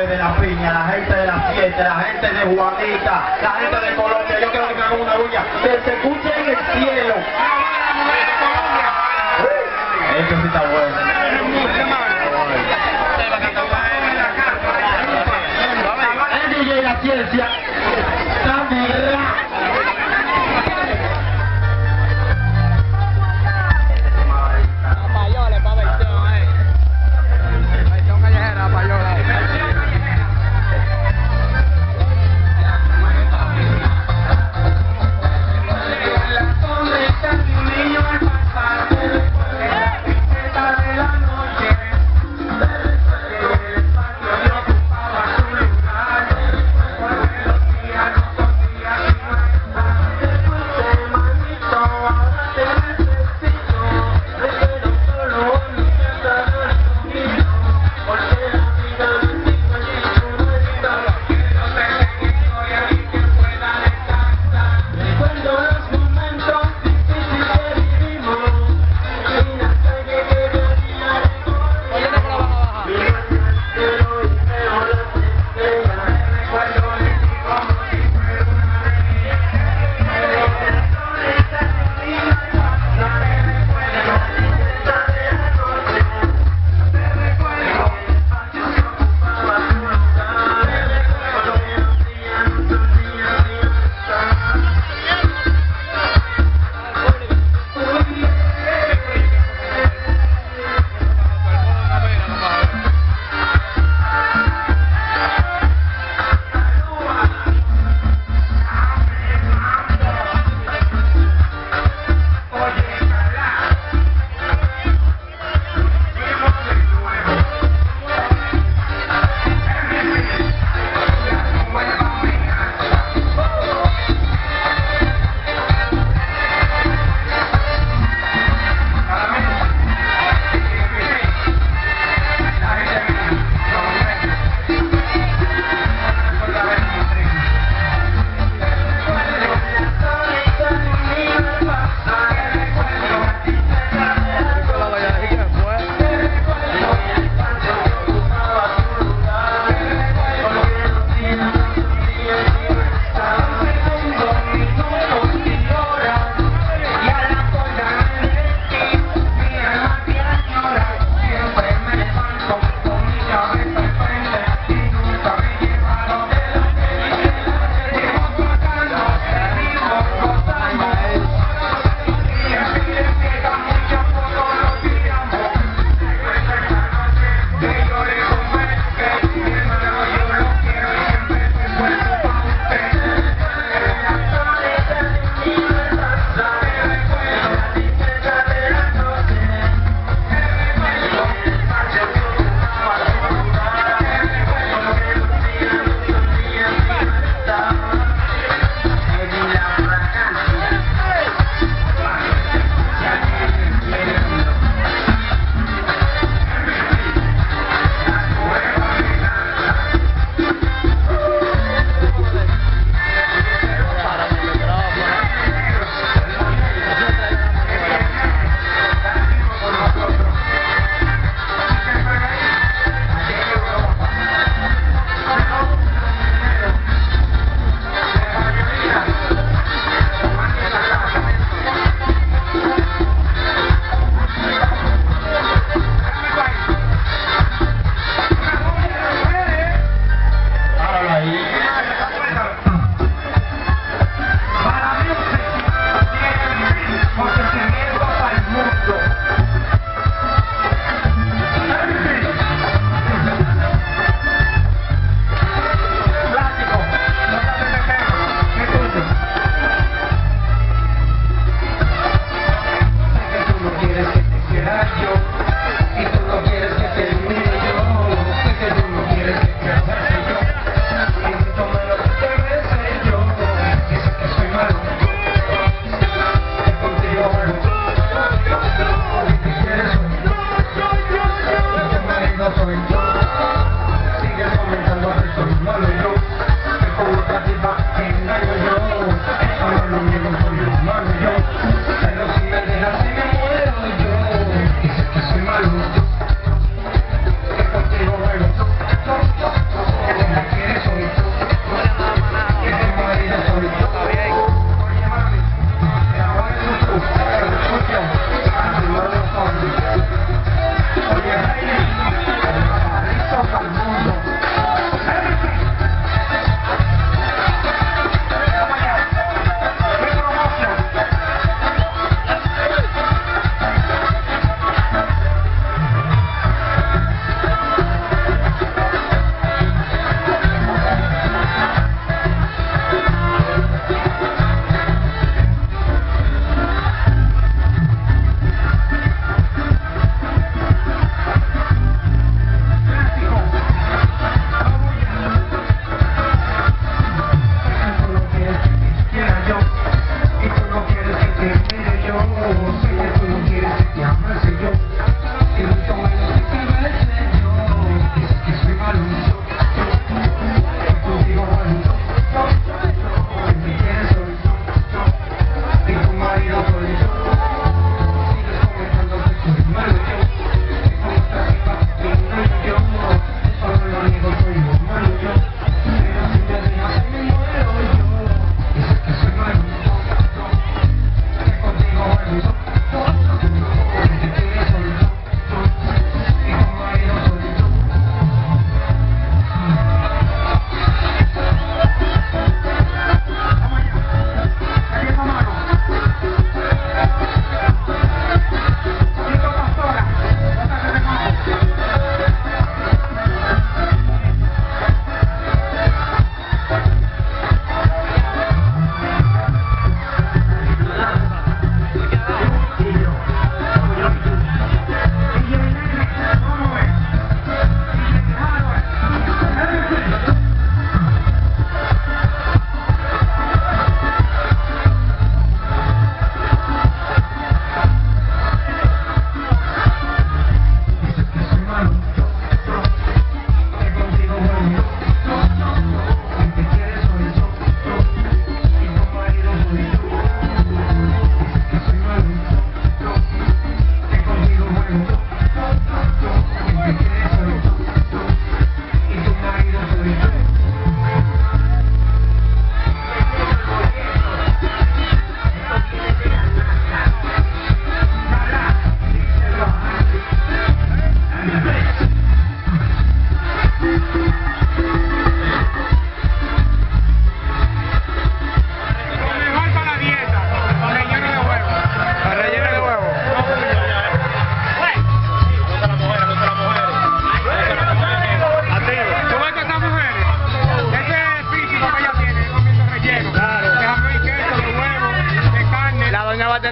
de la piña, la gente de la fiesta, la gente de Juanita, la gente de Colombia. Yo quiero que hagan una bulla que se escuche en el cielo. Esto sí está bueno.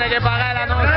Tener que pagar el anuncio.